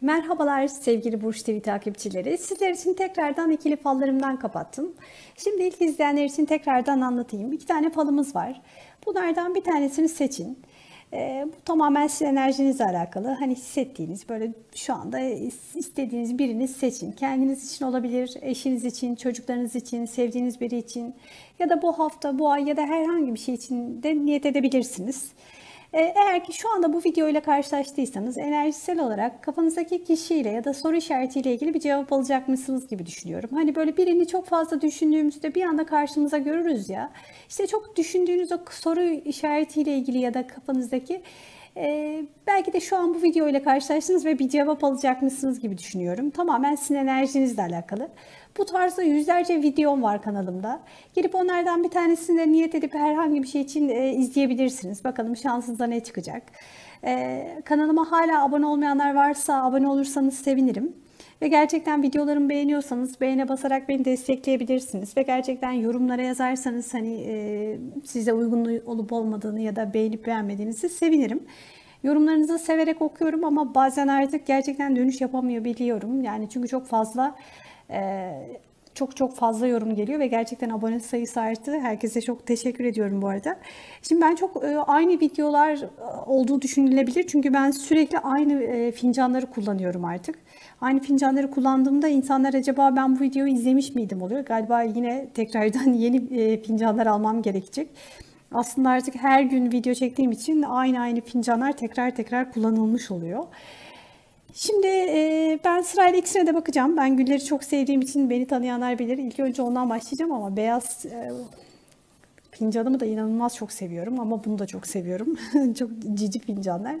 Merhabalar sevgili Burç TV takipçileri. Sizler için tekrardan ikili fallarımdan kapattım. Şimdi ilk izleyenler için tekrardan anlatayım. İki tane falımız var. Bunlardan bir tanesini seçin. Ee, bu tamamen sizin enerjinizle alakalı. Hani hissettiğiniz böyle şu anda istediğiniz birini seçin. Kendiniz için olabilir, eşiniz için, çocuklarınız için, sevdiğiniz biri için ya da bu hafta, bu ay ya da herhangi bir şey için de niyet edebilirsiniz. Ee, eğer ki şu anda bu video ile karşılaştıysanız enerjisel olarak kafanızdaki kişiyle ya da soru işaretiyle ilgili bir cevap alacakmışsınız gibi düşünüyorum. Hani böyle birini çok fazla düşündüğümüzde bir anda karşımıza görürüz ya. İşte çok düşündüğünüz o soru işaretiyle ilgili ya da kafanızdaki ee, belki de şu an bu video ile karşılaştınız ve bir cevap alacakmışsınız gibi düşünüyorum. Tamamen sizin enerjinizle alakalı. Bu tarzda yüzlerce videom var kanalımda. Gelip onlardan bir tanesini niyet edip herhangi bir şey için e, izleyebilirsiniz. Bakalım şansınızda ne çıkacak. E, kanalıma hala abone olmayanlar varsa abone olursanız sevinirim. Ve gerçekten videolarımı beğeniyorsanız beğene basarak beni destekleyebilirsiniz. Ve gerçekten yorumlara yazarsanız hani e, size uygun olup olmadığını ya da beğenip beğenmediğinizi sevinirim. Yorumlarınızı severek okuyorum ama bazen artık gerçekten dönüş yapamayabiliyorum. Yani çünkü çok fazla e, çok çok fazla yorum geliyor ve gerçekten abone sayısı arttı. Herkese çok teşekkür ediyorum bu arada. Şimdi ben çok e, aynı videolar e, olduğu düşünülebilir. Çünkü ben sürekli aynı e, fincanları kullanıyorum artık. Aynı fincanları kullandığımda insanlar acaba ben bu videoyu izlemiş miydim oluyor. Galiba yine tekrardan yeni fincanlar almam gerekecek. Aslında artık her gün video çektiğim için aynı aynı fincanlar tekrar tekrar kullanılmış oluyor. Şimdi e, ben sırayla ikisine de bakacağım. Ben gülleri çok sevdiğim için beni tanıyanlar bilir. İlk önce ondan başlayacağım ama beyaz e, fincanımı da inanılmaz çok seviyorum ama bunu da çok seviyorum. çok cici fincanlar.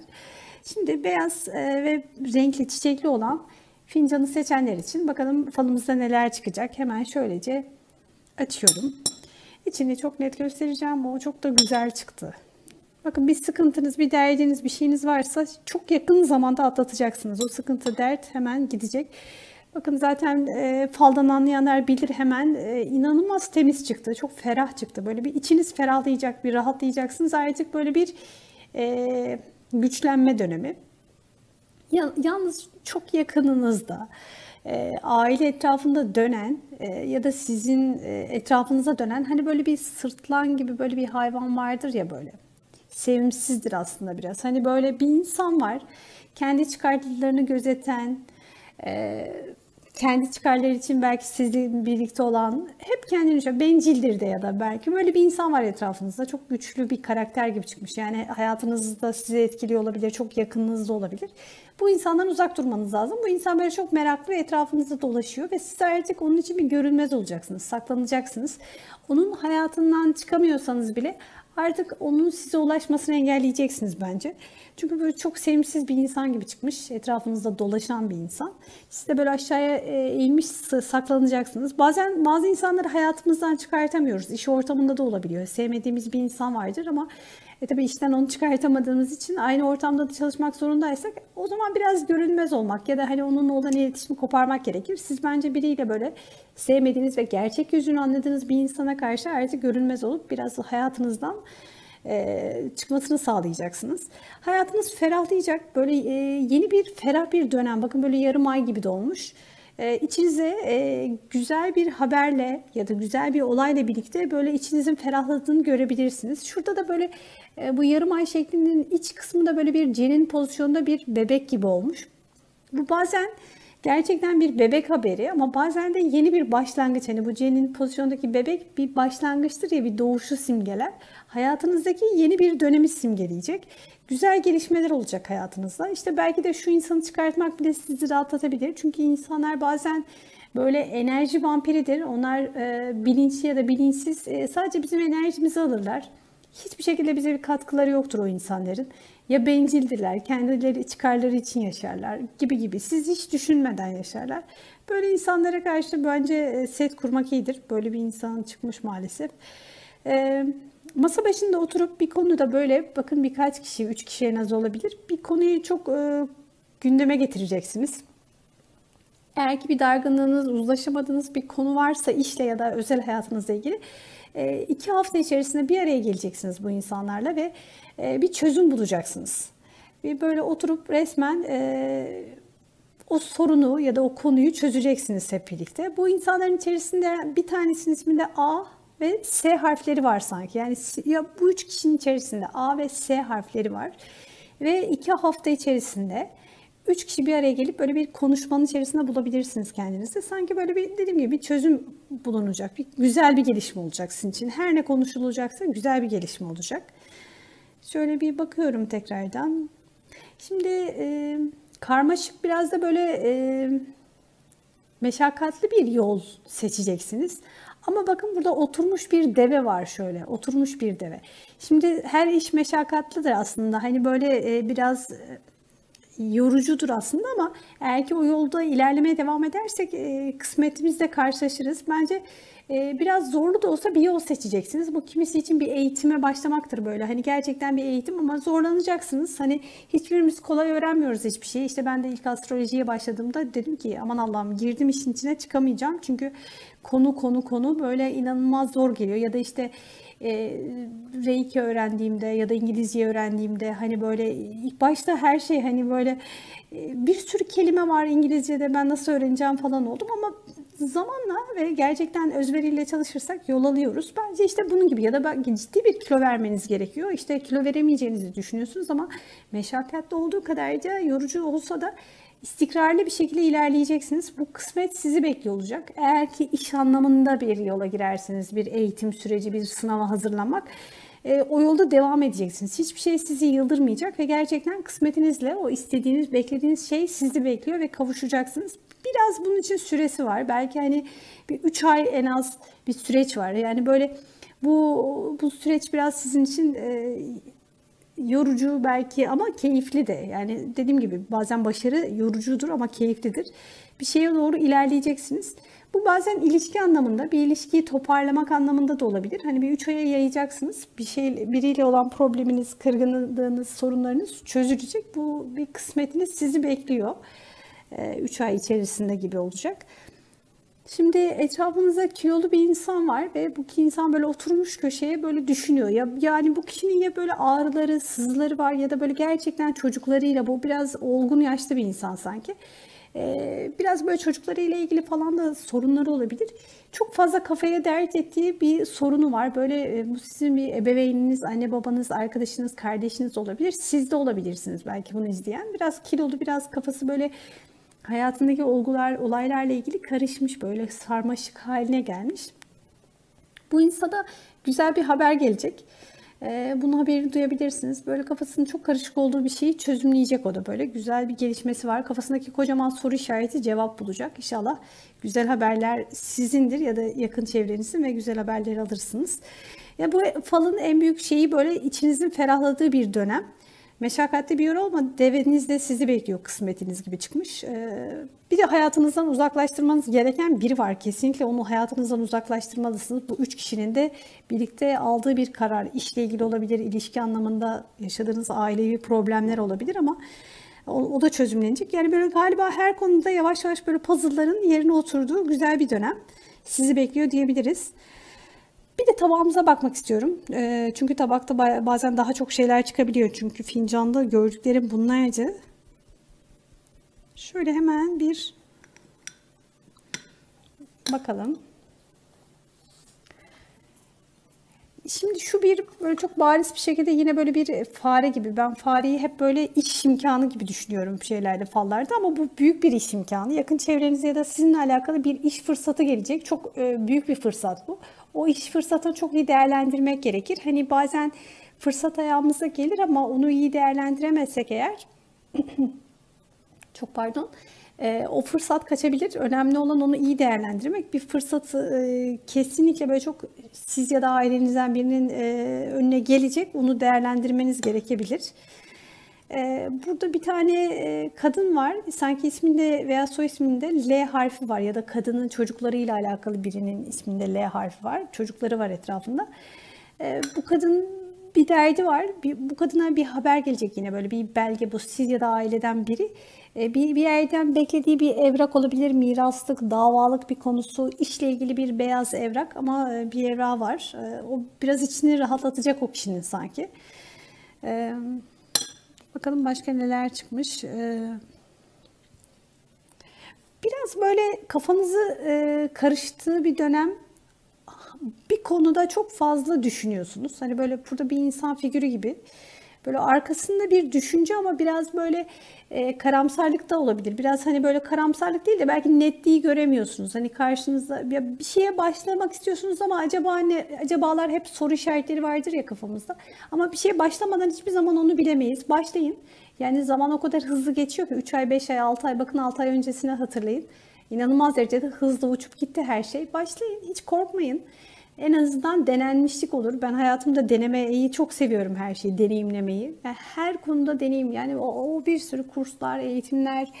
Şimdi beyaz e, ve renkli çiçekli olan fincanı seçenler için bakalım falımızda neler çıkacak. Hemen şöylece açıyorum. İçini çok net göstereceğim. O çok da güzel çıktı. Bakın bir sıkıntınız, bir derdiniz, bir şeyiniz varsa çok yakın zamanda atlatacaksınız. O sıkıntı, dert hemen gidecek. Bakın zaten e, faldan anlayanlar bilir hemen e, inanılmaz temiz çıktı. Çok ferah çıktı. Böyle bir içiniz ferahlayacak, bir rahatlayacaksınız. Artık böyle bir e, güçlenme dönemi. Yalnız çok yakınınızda e, aile etrafında dönen e, ya da sizin e, etrafınıza dönen hani böyle bir sırtlan gibi böyle bir hayvan vardır ya böyle sevimsizdir aslında biraz. Hani böyle bir insan var kendi çıkarlarını gözeten, kendi çıkarları için belki sizin birlikte olan, hep kendini şöyle bencildir de ya da belki böyle bir insan var etrafınızda. Çok güçlü bir karakter gibi çıkmış. Yani hayatınızda sizi etkiliyor olabilir, çok yakınınızda olabilir. Bu insandan uzak durmanız lazım. Bu insan böyle çok meraklı ve etrafınızda dolaşıyor ve siz artık onun için bir görünmez olacaksınız, saklanacaksınız. Onun hayatından çıkamıyorsanız bile artık onun size ulaşmasını engelleyeceksiniz bence. Çünkü böyle çok sevimsiz bir insan gibi çıkmış. Etrafınızda dolaşan bir insan. Siz de böyle aşağıya e, eğilmiş saklanacaksınız. Bazen bazı insanları hayatımızdan çıkartamıyoruz. İş ortamında da olabiliyor. Sevmediğimiz bir insan vardır ama e tabii işten onu çıkartamadığımız için aynı ortamda da çalışmak zorundaysak o zaman biraz görünmez olmak ya da hani onunla olan iletişimi koparmak gerekir. Siz bence biriyle böyle sevmediğiniz ve gerçek yüzünü anladığınız bir insana karşı artık görünmez olup biraz hayatınızdan e, çıkmasını sağlayacaksınız. Hayatınız ferahlayacak. Böyle e, yeni bir ferah bir dönem. Bakın böyle yarım ay gibi dolmuş. E, içinize e, güzel bir haberle ya da güzel bir olayla birlikte böyle içinizin ferahladığını görebilirsiniz. Şurada da böyle e, bu yarım ay şeklinin iç kısmında böyle bir cenin pozisyonunda bir bebek gibi olmuş. Bu bazen gerçekten bir bebek haberi ama bazen de yeni bir başlangıç. Hani bu cenin pozisyondaki bebek bir başlangıçtır ya bir doğuşu simgeler. Hayatınızdaki yeni bir dönemi simgeleyecek. Güzel gelişmeler olacak hayatınızda. İşte belki de şu insanı çıkartmak bile sizi rahatlatabilir. Çünkü insanlar bazen böyle enerji vampiridir. Onlar e, bilinçli ya da bilinçsiz e, sadece bizim enerjimizi alırlar. Hiçbir şekilde bize bir katkıları yoktur o insanların. Ya bencildirler, kendileri çıkarları için yaşarlar gibi gibi. Siz hiç düşünmeden yaşarlar. Böyle insanlara karşı bence e, set kurmak iyidir. Böyle bir insan çıkmış maalesef. Ee, masa başında oturup bir konuda böyle bakın birkaç kişi, üç kişi en az olabilir. Bir konuyu çok e, gündeme getireceksiniz. Eğer ki bir dargınlığınız, uzlaşamadığınız bir konu varsa işle ya da özel hayatınızla ilgili iki hafta içerisinde bir araya geleceksiniz bu insanlarla ve e, bir çözüm bulacaksınız. Bir böyle oturup resmen e, o sorunu ya da o konuyu çözeceksiniz hep birlikte. Bu insanların içerisinde bir tanesinin isminde A ve S harfleri var sanki. Yani ya bu üç kişinin içerisinde A ve S harfleri var. Ve iki hafta içerisinde üç kişi bir araya gelip böyle bir konuşmanın içerisinde bulabilirsiniz kendinizi. Sanki böyle bir dediğim gibi bir çözüm bulunacak. Bir, güzel bir gelişme olacak sizin için. Her ne konuşulacaksa güzel bir gelişme olacak. Şöyle bir bakıyorum tekrardan. Şimdi e, karmaşık biraz da böyle e, meşakkatli bir yol seçeceksiniz. Ama bakın burada oturmuş bir deve var şöyle. Oturmuş bir deve. Şimdi her iş meşakkatlidir aslında. Hani böyle e, biraz yorucudur aslında ama eğer ki o yolda ilerlemeye devam edersek e, kısmetimizle karşılaşırız. Bence e, biraz zorlu da olsa bir yol seçeceksiniz. Bu kimisi için bir eğitime başlamaktır böyle. Hani gerçekten bir eğitim ama zorlanacaksınız. Hani hiçbirimiz kolay öğrenmiyoruz hiçbir şeyi. İşte ben de ilk astrolojiye başladığımda dedim ki aman Allah'ım girdim işin içine çıkamayacağım. Çünkü konu konu konu böyle inanılmaz zor geliyor. Ya da işte e, Reiki öğrendiğimde ya da İngilizce öğrendiğimde hani böyle ilk başta her şey hani böyle e, bir sürü kelime var İngilizce'de ben nasıl öğreneceğim falan oldum ama zamanla ve gerçekten özveriyle çalışırsak yol alıyoruz. Bence işte bunun gibi ya da ciddi bir kilo vermeniz gerekiyor. İşte kilo veremeyeceğinizi düşünüyorsunuz ama meşakkatli olduğu kadar da yorucu olsa da istikrarlı bir şekilde ilerleyeceksiniz. Bu kısmet sizi bekliyor olacak. Eğer ki iş anlamında bir yola girerseniz, bir eğitim süreci, bir sınava hazırlanmak, e, o yolda devam edeceksiniz. Hiçbir şey sizi yıldırmayacak ve gerçekten kısmetinizle o istediğiniz, beklediğiniz şey sizi bekliyor ve kavuşacaksınız. Biraz bunun için süresi var. Belki hani bir 3 ay en az bir süreç var. Yani böyle bu bu süreç biraz sizin için e, yorucu belki ama keyifli de. Yani dediğim gibi bazen başarı yorucudur ama keyiflidir. Bir şeye doğru ilerleyeceksiniz. Bu bazen ilişki anlamında, bir ilişkiyi toparlamak anlamında da olabilir. Hani bir üç aya yayacaksınız. Bir şey biriyle olan probleminiz, kırgınlığınız, sorunlarınız çözülecek. Bu bir kısmetiniz sizi bekliyor. 3 ay içerisinde gibi olacak. Şimdi etrafınızda kilolu bir insan var ve bu insan böyle oturmuş köşeye böyle düşünüyor. Ya yani bu kişinin ya böyle ağrıları, sızıları var ya da böyle gerçekten çocuklarıyla bu biraz olgun yaşlı bir insan sanki. Ee, biraz böyle çocuklarıyla ilgili falan da sorunları olabilir. Çok fazla kafaya dert ettiği bir sorunu var. Böyle e, bu sizin bir ebeveyniniz, anne babanız, arkadaşınız, kardeşiniz olabilir. Siz de olabilirsiniz belki bunu izleyen. Biraz kilolu, biraz kafası böyle hayatındaki olgular, olaylarla ilgili karışmış böyle sarmaşık haline gelmiş. Bu insana güzel bir haber gelecek. Ee, bunun haberini duyabilirsiniz. Böyle kafasının çok karışık olduğu bir şeyi çözümleyecek o da böyle. Güzel bir gelişmesi var. Kafasındaki kocaman soru işareti cevap bulacak. İnşallah güzel haberler sizindir ya da yakın çevrenizin ve güzel haberleri alırsınız. Ya bu falın en büyük şeyi böyle içinizin ferahladığı bir dönem. Meşakkatli bir yer olma deveniz de sizi bekliyor kısmetiniz gibi çıkmış. Ee, bir de hayatınızdan uzaklaştırmanız gereken biri var. Kesinlikle onu hayatınızdan uzaklaştırmalısınız. Bu üç kişinin de birlikte aldığı bir karar. işle ilgili olabilir, ilişki anlamında yaşadığınız ailevi problemler olabilir ama o, o da çözümlenecek. Yani böyle galiba her konuda yavaş yavaş böyle puzzle'ların yerine oturduğu güzel bir dönem sizi bekliyor diyebiliriz. Tabağımıza bakmak istiyorum. E, çünkü tabakta bazen daha çok şeyler çıkabiliyor. Çünkü fincanda gördüklerim bunlardı. Şöyle hemen bir bakalım. Şimdi şu bir böyle çok bariz bir şekilde yine böyle bir fare gibi. Ben fareyi hep böyle iş imkanı gibi düşünüyorum şeylerde fallarda ama bu büyük bir iş imkanı. Yakın çevrenizde ya da sizinle alakalı bir iş fırsatı gelecek. Çok e, büyük bir fırsat bu. O iş fırsatını çok iyi değerlendirmek gerekir. Hani bazen fırsat ayağımıza gelir ama onu iyi değerlendiremezsek eğer çok pardon e, o fırsat kaçabilir. Önemli olan onu iyi değerlendirmek. Bir fırsatı e, kesinlikle böyle çok siz ya da ailenizden birinin e, önüne gelecek. Onu değerlendirmeniz gerekebilir. E, burada bir tane e, kadın var. Sanki isminde veya soy isminde L harfi var ya da kadının çocuklarıyla alakalı birinin isminde L harfi var. Çocukları var etrafında. E, bu kadın bir derdi var. Bir, bu kadına bir haber gelecek yine böyle bir belge bu siz ya da aileden biri. E, bir, bir yerden beklediği bir evrak olabilir. Miraslık, davalık bir konusu, işle ilgili bir beyaz evrak ama e, bir evrak var. E, o biraz içini rahatlatacak o kişinin sanki. Bakalım başka neler çıkmış. Biraz böyle kafanızı karıştığı bir dönem bir konuda çok fazla düşünüyorsunuz. Hani böyle burada bir insan figürü gibi. Böyle arkasında bir düşünce ama biraz böyle e, karamsarlık da olabilir. Biraz hani böyle karamsarlık değil de belki netliği göremiyorsunuz. Hani karşınızda bir şeye başlamak istiyorsunuz ama acaba ne acabalar hep soru işaretleri vardır ya kafamızda. Ama bir şeye başlamadan hiçbir zaman onu bilemeyiz. Başlayın. Yani zaman o kadar hızlı geçiyor ki 3 ay, 5 ay, 6 ay bakın 6 ay öncesine hatırlayın. İnanılmaz derecede hızlı uçup gitti her şey. Başlayın, hiç korkmayın. En azından denenmişlik olur. Ben hayatımda denemeyi çok seviyorum her şeyi, deneyimlemeyi. Yani her konuda deneyim. Yani o, o bir sürü kurslar, eğitimler,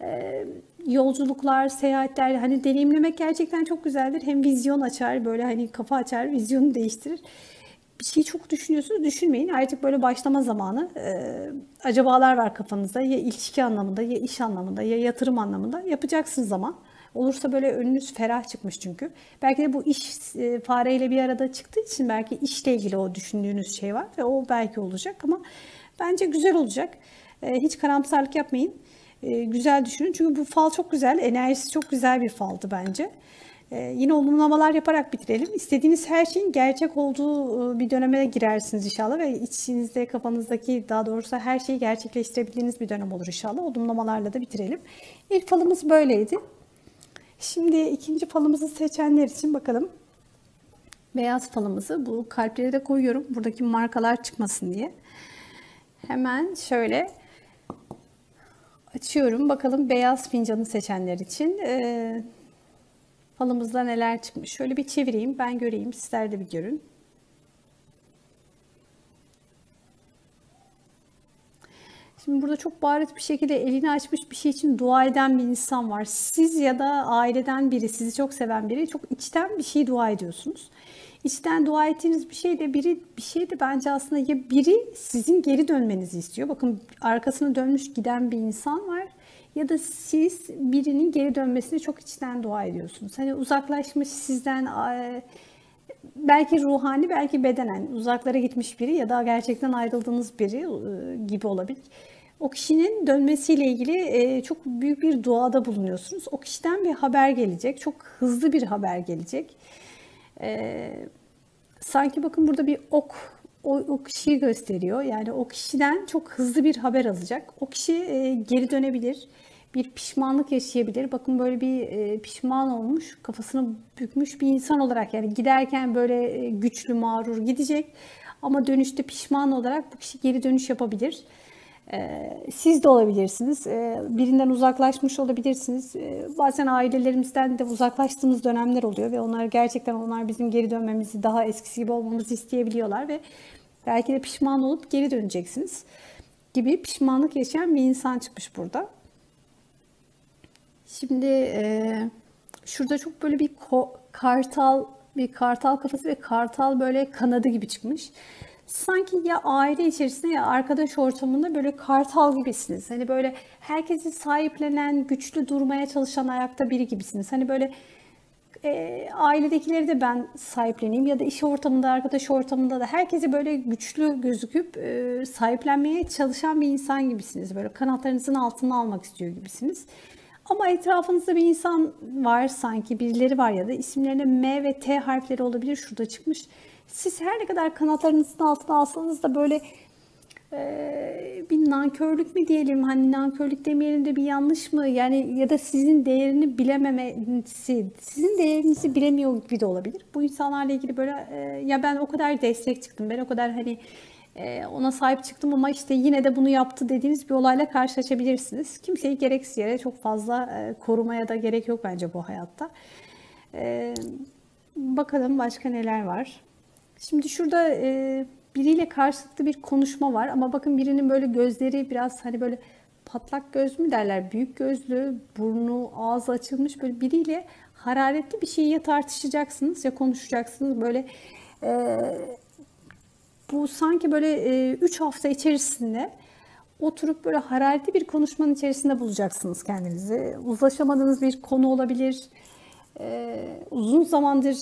e, yolculuklar, seyahatler. Hani deneyimlemek gerçekten çok güzeldir. Hem vizyon açar, böyle hani kafa açar, vizyonu değiştirir bir şeyi çok düşünüyorsunuz düşünmeyin. Artık böyle başlama zamanı. Ee, acabalar var kafanızda. Ya ilişki anlamında ya iş anlamında ya yatırım anlamında yapacaksınız zaman. Olursa böyle önünüz ferah çıkmış çünkü. Belki de bu iş e, fareyle bir arada çıktığı için belki işle ilgili o düşündüğünüz şey var ve o belki olacak ama bence güzel olacak. E, hiç karamsarlık yapmayın. E, güzel düşünün çünkü bu fal çok güzel. Enerjisi çok güzel bir faldı bence. Ee, yine olumlamalar yaparak bitirelim. İstediğiniz her şeyin gerçek olduğu bir döneme girersiniz inşallah ve içinizde kafanızdaki daha doğrusu her şeyi gerçekleştirebildiğiniz bir dönem olur inşallah. Olumlamalarla da bitirelim. İlk falımız böyleydi. Şimdi ikinci falımızı seçenler için bakalım. Beyaz falımızı bu kalpleri de koyuyorum. Buradaki markalar çıkmasın diye. Hemen şöyle açıyorum. Bakalım beyaz fincanı seçenler için. Ee, Falımızda neler çıkmış. Şöyle bir çevireyim ben göreyim. Sizler de bir görün. Şimdi burada çok bariz bir şekilde elini açmış bir şey için dua eden bir insan var. Siz ya da aileden biri, sizi çok seven biri çok içten bir şey dua ediyorsunuz. İçten dua ettiğiniz bir şey de biri bir şey de bence aslında ya biri sizin geri dönmenizi istiyor. Bakın arkasını dönmüş giden bir insan var ya da siz birinin geri dönmesini çok içten dua ediyorsunuz. Hani uzaklaşmış sizden belki ruhani belki bedenen uzaklara gitmiş biri ya da gerçekten ayrıldığınız biri e, gibi olabilir. O kişinin dönmesiyle ilgili e, çok büyük bir duada bulunuyorsunuz. O kişiden bir haber gelecek. Çok hızlı bir haber gelecek. E, sanki bakın burada bir ok o, o kişiyi gösteriyor. Yani o kişiden çok hızlı bir haber alacak. O kişi e, geri dönebilir. Bir pişmanlık yaşayabilir. Bakın böyle bir pişman olmuş, kafasını bükmüş bir insan olarak yani giderken böyle güçlü, mağrur gidecek. Ama dönüşte pişman olarak bu kişi geri dönüş yapabilir. E, siz de olabilirsiniz. E, birinden uzaklaşmış olabilirsiniz. E, bazen ailelerimizden de uzaklaştığımız dönemler oluyor ve onlar gerçekten onlar bizim geri dönmemizi, daha eskisi gibi olmamızı isteyebiliyorlar ve belki de pişman olup geri döneceksiniz gibi pişmanlık yaşayan bir insan çıkmış burada. Şimdi e, şurada çok böyle bir kartal bir kartal kafası ve kartal böyle kanadı gibi çıkmış sanki ya aile içerisinde ya arkadaş ortamında böyle kartal gibisiniz. Hani böyle herkesi sahiplenen, güçlü durmaya çalışan ayakta biri gibisiniz. Hani böyle e, ailedekileri de ben sahipleneyim ya da iş ortamında, arkadaş ortamında da herkesi böyle güçlü gözüküp e, sahiplenmeye çalışan bir insan gibisiniz. Böyle kanatlarınızın altına almak istiyor gibisiniz. Ama etrafınızda bir insan var sanki, birileri var ya da isimlerine M ve T harfleri olabilir. Şurada çıkmış siz her ne kadar kanatlarınızın altına alsanız da böyle e, bir nankörlük mü diyelim hani nankörlük demeyelim de bir yanlış mı yani ya da sizin değerini bilememesi sizin değerinizi bilemiyor gibi de olabilir. Bu insanlarla ilgili böyle e, ya ben o kadar destek çıktım ben o kadar hani e, ona sahip çıktım ama işte yine de bunu yaptı dediğiniz bir olayla karşılaşabilirsiniz. Kimseyi gereksiz yere çok fazla e, korumaya da gerek yok bence bu hayatta. E, bakalım başka neler var. Şimdi şurada e, biriyle karşılıklı bir konuşma var ama bakın birinin böyle gözleri biraz hani böyle patlak göz mü derler büyük gözlü burnu ağzı açılmış böyle biriyle hararetli bir şeyi ya tartışacaksınız ya konuşacaksınız böyle e, bu sanki böyle 3 e, hafta içerisinde oturup böyle hararetli bir konuşmanın içerisinde bulacaksınız kendinizi. Uzlaşamadığınız bir konu olabilir. E, uzun zamandır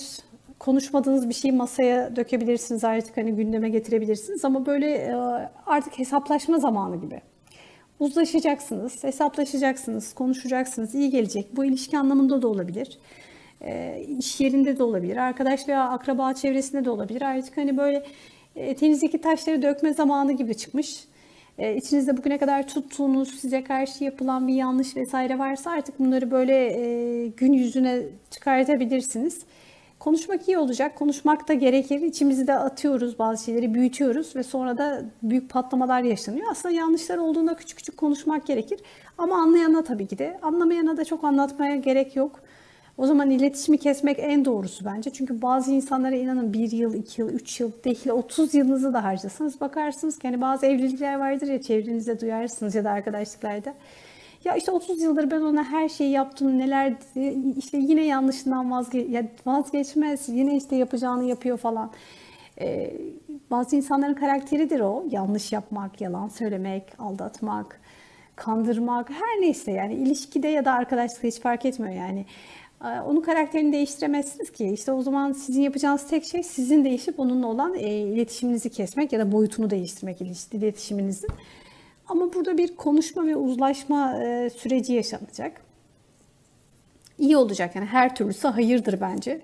konuşmadığınız bir şeyi masaya dökebilirsiniz artık hani gündeme getirebilirsiniz ama böyle e, artık hesaplaşma zamanı gibi. Uzlaşacaksınız, hesaplaşacaksınız, konuşacaksınız, iyi gelecek. Bu ilişki anlamında da olabilir. E, iş yerinde de olabilir, arkadaş veya akraba çevresinde de olabilir. Artık hani böyle e, tenizdeki taşları dökme zamanı gibi çıkmış. İçinizde bugüne kadar tuttuğunuz, size karşı yapılan bir yanlış vesaire varsa artık bunları böyle gün yüzüne çıkartabilirsiniz. Konuşmak iyi olacak. Konuşmak da gerekir. İçimizde atıyoruz bazı şeyleri, büyütüyoruz ve sonra da büyük patlamalar yaşanıyor. Aslında yanlışlar olduğunda küçük küçük konuşmak gerekir. Ama anlayana tabii ki de. Anlamayana da çok anlatmaya gerek yok. O zaman iletişimi kesmek en doğrusu bence. Çünkü bazı insanlara inanın bir yıl, iki yıl, üç yıl değil 30 yılınızı da harcasanız bakarsınız ki hani bazı evlilikler vardır ya çevrenizde duyarsınız ya da arkadaşlıklarda. Ya işte 30 yıldır ben ona her şeyi yaptım neler işte yine yanlışından vazge ya vazgeçmez yine işte yapacağını yapıyor falan. Ee, bazı insanların karakteridir o yanlış yapmak, yalan söylemek, aldatmak, kandırmak her neyse yani ilişkide ya da arkadaşlıkta hiç fark etmiyor yani. Ee, onun karakterini değiştiremezsiniz ki. İşte o zaman sizin yapacağınız tek şey sizin değişip onunla olan e, iletişiminizi kesmek ya da boyutunu değiştirmek iletişiminizin. Ama burada bir konuşma ve uzlaşma e, süreci yaşanacak. İyi olacak yani her türlüsü hayırdır bence.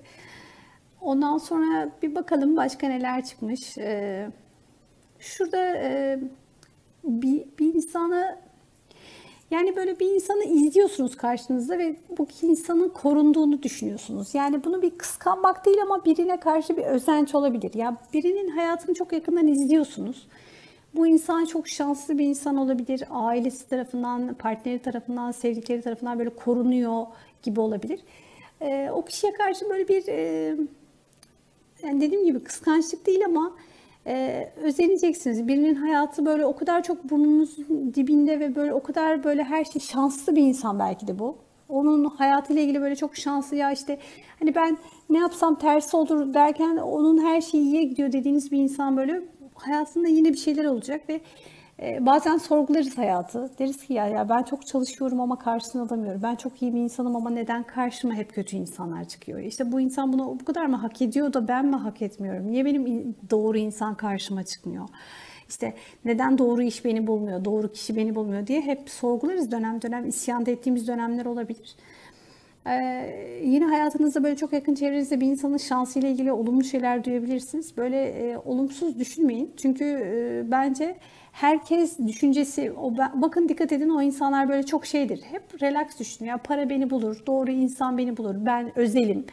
Ondan sonra bir bakalım başka neler çıkmış. E, şurada e, bir, bir insana yani böyle bir insanı izliyorsunuz karşınızda ve bu insanın korunduğunu düşünüyorsunuz. Yani bunu bir kıskanmak değil ama birine karşı bir özenç olabilir. Ya birinin hayatını çok yakından izliyorsunuz. Bu insan çok şanslı bir insan olabilir. Ailesi tarafından, partneri tarafından, sevdikleri tarafından böyle korunuyor gibi olabilir. Ee, o kişiye karşı böyle bir e, yani dediğim gibi kıskançlık değil ama e, özeneceksiniz. Birinin hayatı böyle o kadar çok burnunuzun dibinde ve böyle o kadar böyle her şey şanslı bir insan belki de bu. Onun hayatıyla ilgili böyle çok şanslı ya işte hani ben ne yapsam tersi olur derken onun her şeyi iyiye gidiyor dediğiniz bir insan böyle hayatında yine bir şeyler olacak ve e, bazen sorgularız hayatı. Deriz ki ya, ya ben çok çalışıyorum ama karşısını alamıyorum. Ben çok iyi bir insanım ama neden karşıma hep kötü insanlar çıkıyor? İşte bu insan bunu bu kadar mı hak ediyor da ben mi hak etmiyorum? Niye benim doğru insan karşıma çıkmıyor? İşte neden doğru iş beni bulmuyor, doğru kişi beni bulmuyor diye hep sorgularız dönem dönem isyanda ettiğimiz dönemler olabilir. Ee, yine hayatınızda böyle çok yakın çevrenizde bir insanın şansıyla ilgili olumlu şeyler duyabilirsiniz. Böyle e, olumsuz düşünmeyin. Çünkü e, bence herkes düşüncesi, o bakın dikkat edin o insanlar böyle çok şeydir. Hep relax düşünüyor. Para beni bulur, doğru insan beni bulur, ben özelim,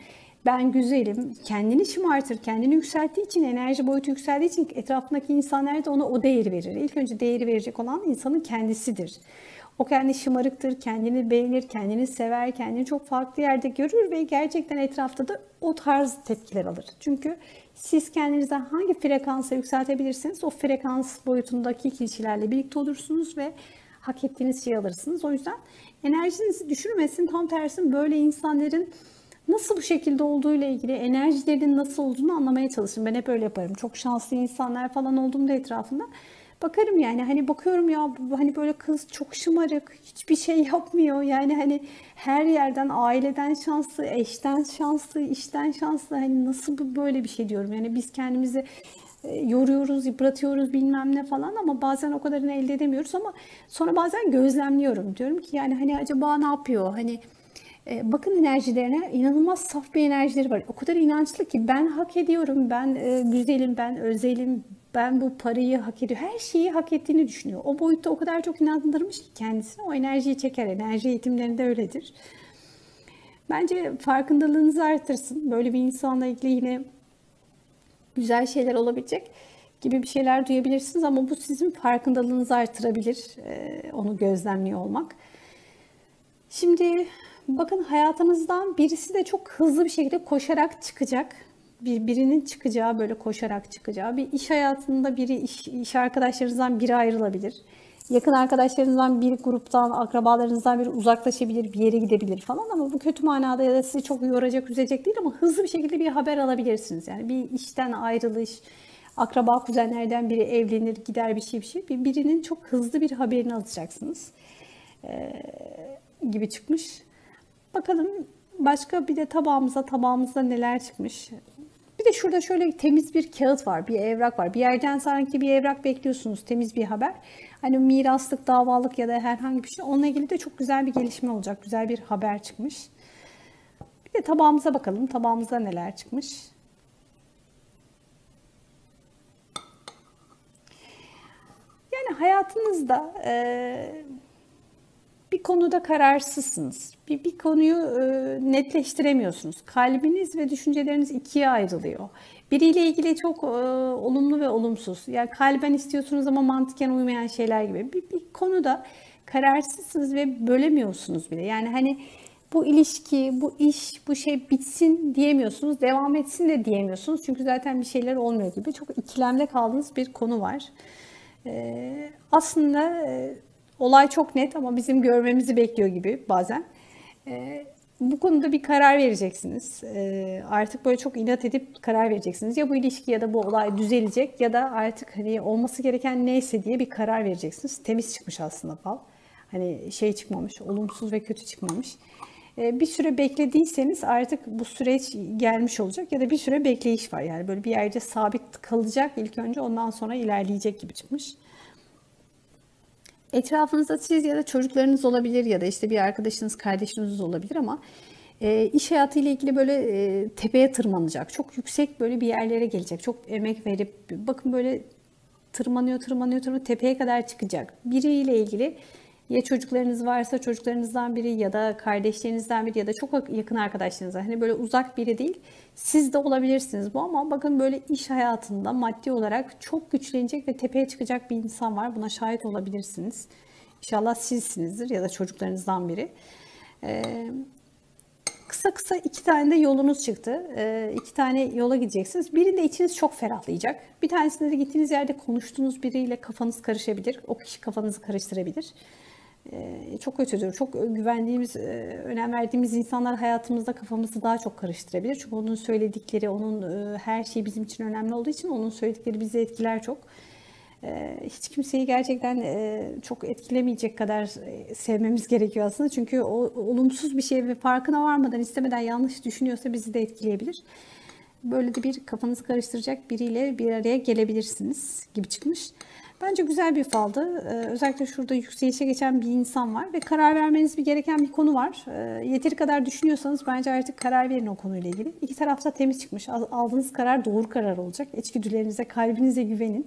ben güzelim. Kendini şımartır, kendini yükselttiği için, enerji boyutu yükseldiği için etrafındaki insanlar da ona o değeri verir. İlk önce değeri verecek olan insanın kendisidir. O kendi şımarıktır, kendini beğenir, kendini sever, kendini çok farklı yerde görür ve gerçekten etrafta da o tarz tepkiler alır. Çünkü siz kendinize hangi frekansa yükseltebilirsiniz o frekans boyutundaki kişilerle birlikte olursunuz ve hak ettiğiniz şeyi alırsınız. O yüzden enerjinizi düşürmesin. Tam tersi böyle insanların nasıl bu şekilde olduğu ile ilgili enerjilerin nasıl olduğunu anlamaya çalışın. Ben hep öyle yaparım. Çok şanslı insanlar falan olduğumda etrafında bakarım yani hani bakıyorum ya hani böyle kız çok şımarık hiçbir şey yapmıyor yani hani her yerden aileden şanslı eşten şanslı işten şanslı hani nasıl böyle bir şey diyorum yani biz kendimizi e, yoruyoruz, yıpratıyoruz bilmem ne falan ama bazen o kadarını elde edemiyoruz ama sonra bazen gözlemliyorum. Diyorum ki yani hani acaba ne yapıyor? Hani e, bakın enerjilerine inanılmaz saf bir enerjileri var. O kadar inançlı ki ben hak ediyorum, ben e, güzelim, ben özelim, ben bu parayı hak ediyorum. Her şeyi hak ettiğini düşünüyor. O boyutta o kadar çok inandırmış ki kendisine o enerjiyi çeker. Enerji eğitimlerinde öyledir. Bence farkındalığınızı artırsın. Böyle bir insanla ilgili yine güzel şeyler olabilecek gibi bir şeyler duyabilirsiniz ama bu sizin farkındalığınızı artırabilir. Onu gözlemliyor olmak. Şimdi bakın hayatınızdan birisi de çok hızlı bir şekilde koşarak çıkacak bir birinin çıkacağı böyle koşarak çıkacağı bir iş hayatında biri iş, iş arkadaşlarınızdan biri ayrılabilir. Yakın arkadaşlarınızdan bir gruptan, akrabalarınızdan biri uzaklaşabilir, bir yere gidebilir falan ama bu kötü manada ya da sizi çok yoracak, üzecek değil ama hızlı bir şekilde bir haber alabilirsiniz. Yani bir işten ayrılış, akraba kuzenlerden biri evlenir, gider bir şey bir şey. Bir, birinin çok hızlı bir haberini alacaksınız. Ee, gibi çıkmış. Bakalım başka bir de tabağımıza tabağımızda neler çıkmış. Bir de şurada şöyle temiz bir kağıt var, bir evrak var. Bir yerden sanki bir evrak bekliyorsunuz, temiz bir haber. Hani miraslık, davalık ya da herhangi bir şey. Onunla ilgili de çok güzel bir gelişme olacak. Güzel bir haber çıkmış. Bir de tabağımıza bakalım. Tabağımızda neler çıkmış. Yani hayatınızda e, bir konuda kararsızsınız. Bir, bir konuyu e, netleştiremiyorsunuz. Kalbiniz ve düşünceleriniz ikiye ayrılıyor. Biriyle ilgili çok e, olumlu ve olumsuz. Yani kalben istiyorsunuz ama mantıken uymayan şeyler gibi. Bir, bir konuda kararsızsınız ve bölemiyorsunuz bile. Yani hani bu ilişki, bu iş, bu şey bitsin diyemiyorsunuz. Devam etsin de diyemiyorsunuz. Çünkü zaten bir şeyler olmuyor gibi. Çok ikilemde kaldığınız bir konu var. Ee, aslında e, olay çok net ama bizim görmemizi bekliyor gibi bazen. Ee, bu konuda bir karar vereceksiniz. Ee, artık böyle çok inat edip karar vereceksiniz. Ya bu ilişki ya da bu olay düzelecek ya da artık hani olması gereken neyse diye bir karar vereceksiniz. Temiz çıkmış aslında fal. Hani şey çıkmamış, olumsuz ve kötü çıkmamış. Ee, bir süre beklediyseniz artık bu süreç gelmiş olacak ya da bir süre bekleyiş var. Yani böyle bir yerde sabit kalacak ilk önce ondan sonra ilerleyecek gibi çıkmış. Etrafınızda siz ya da çocuklarınız olabilir ya da işte bir arkadaşınız, kardeşiniz olabilir ama e, iş hayatı ile ilgili böyle e, tepeye tırmanacak. Çok yüksek böyle bir yerlere gelecek. Çok emek verip bakın böyle tırmanıyor, tırmanıyor, tırmanıyor tepeye kadar çıkacak. Biriyle ilgili ya çocuklarınız varsa çocuklarınızdan biri ya da kardeşlerinizden biri ya da çok yakın arkadaşlarınızdan hani böyle uzak biri değil siz de olabilirsiniz bu ama bakın böyle iş hayatında maddi olarak çok güçlenecek ve tepeye çıkacak bir insan var buna şahit olabilirsiniz. İnşallah sizsinizdir ya da çocuklarınızdan biri. Ee, kısa kısa iki tane de yolunuz çıktı. Ee, iki tane yola gideceksiniz. Birinde içiniz çok ferahlayacak. Bir tanesinde de gittiğiniz yerde konuştuğunuz biriyle kafanız karışabilir. O kişi kafanızı karıştırabilir. Ee, çok kötüdür. Çok güvendiğimiz, e, önem verdiğimiz insanlar hayatımızda kafamızı daha çok karıştırabilir. Çünkü onun söyledikleri, onun e, her şey bizim için önemli olduğu için onun söyledikleri bizi etkiler çok. Ee, hiç kimseyi gerçekten e, çok etkilemeyecek kadar sevmemiz gerekiyor aslında. Çünkü o olumsuz bir şey ve farkına varmadan, istemeden yanlış düşünüyorsa bizi de etkileyebilir. Böyle de bir kafanızı karıştıracak biriyle bir araya gelebilirsiniz gibi çıkmış. Bence güzel bir faldı. Ee, özellikle şurada yükselişe geçen bir insan var ve karar vermeniz bir gereken bir konu var. Ee, yeteri kadar düşünüyorsanız bence artık karar verin o konuyla ilgili. İki tarafta temiz çıkmış. Aldığınız karar doğru karar olacak. İçgüdülerinize, kalbinize güvenin.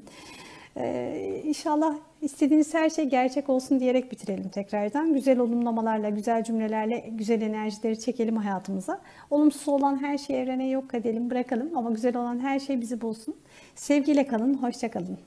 Ee, inşallah istediğiniz her şey gerçek olsun diyerek bitirelim tekrardan. Güzel olumlamalarla, güzel cümlelerle güzel enerjileri çekelim hayatımıza. Olumsuz olan her şeyi evrene yok edelim, bırakalım ama güzel olan her şey bizi bulsun. Sevgiyle kalın, hoşça kalın.